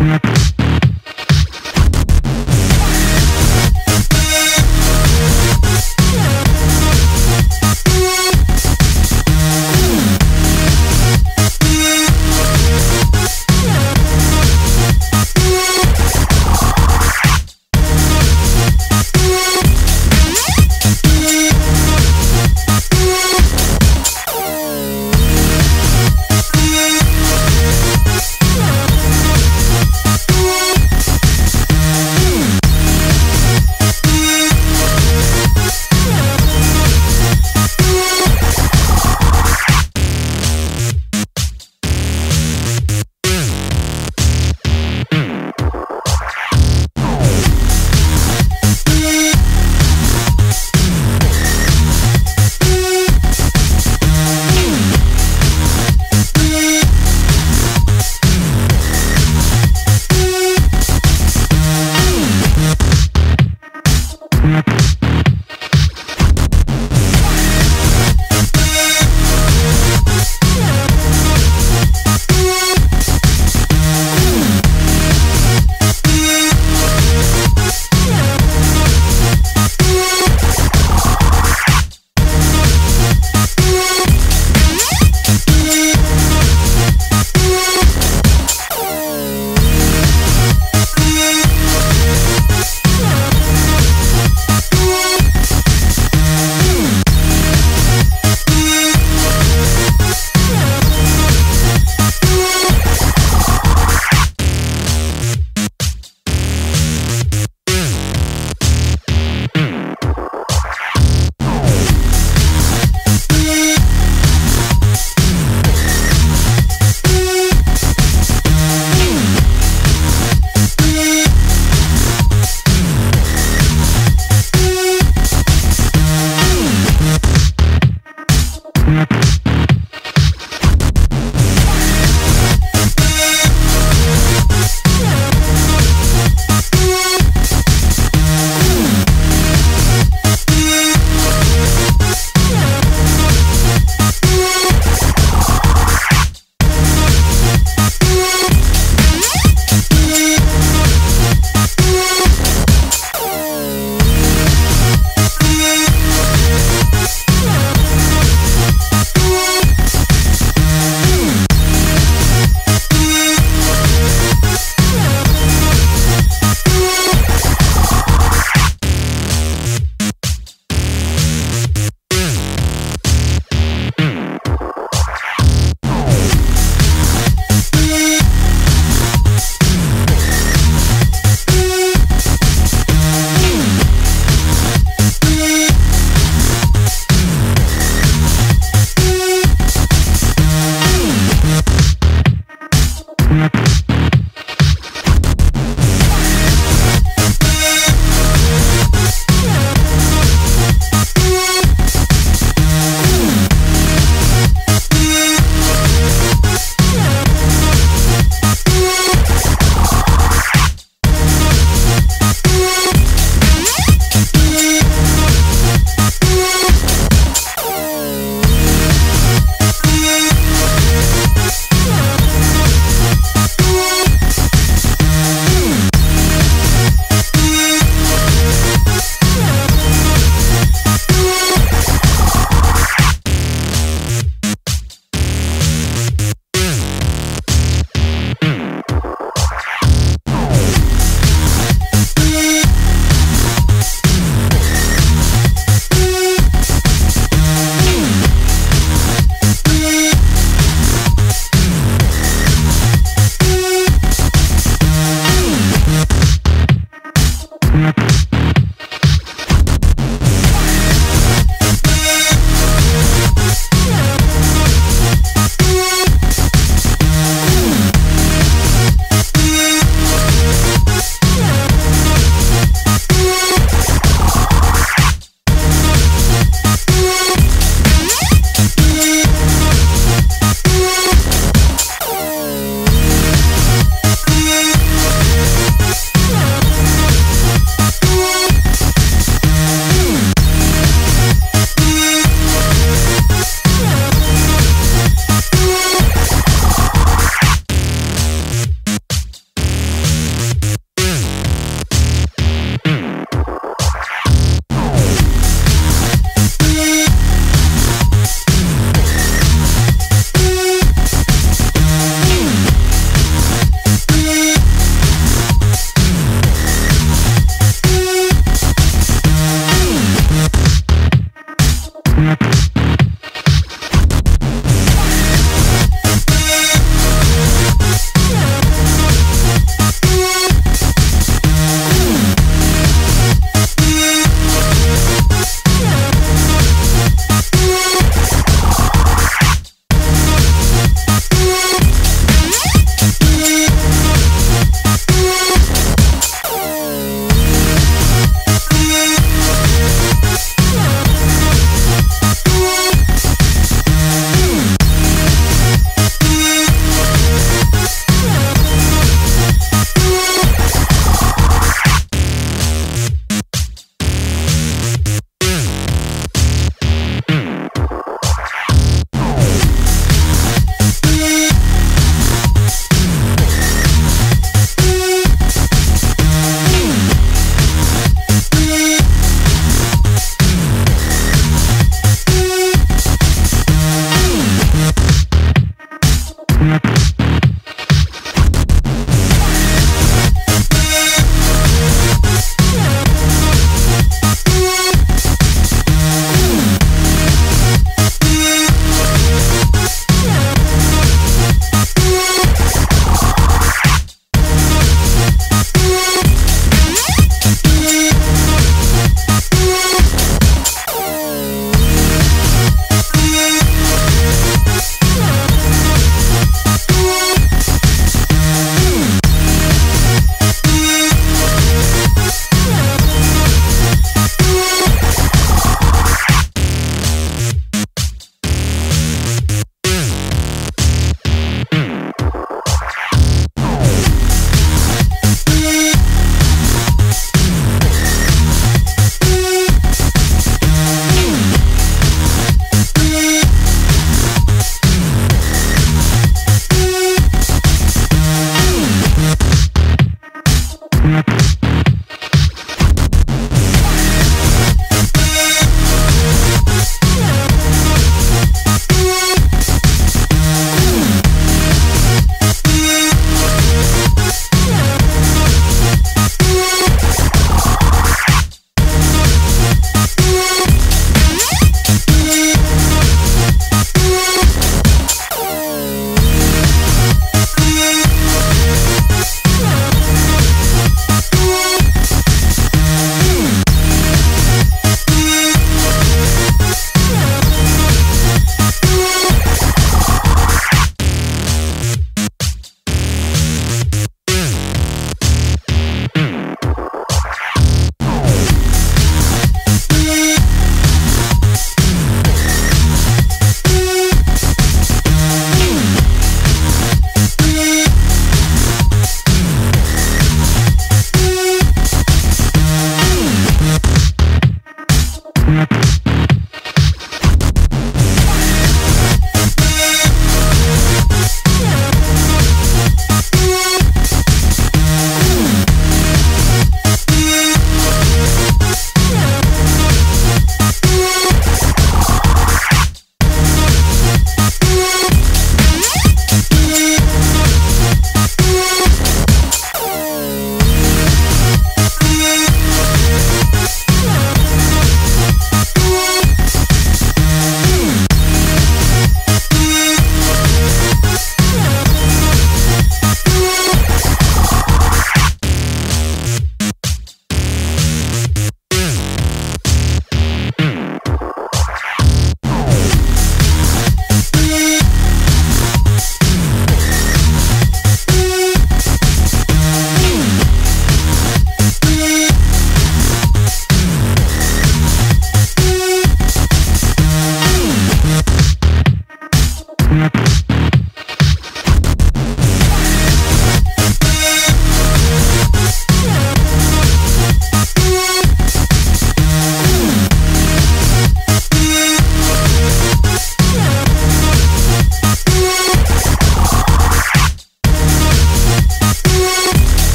Thank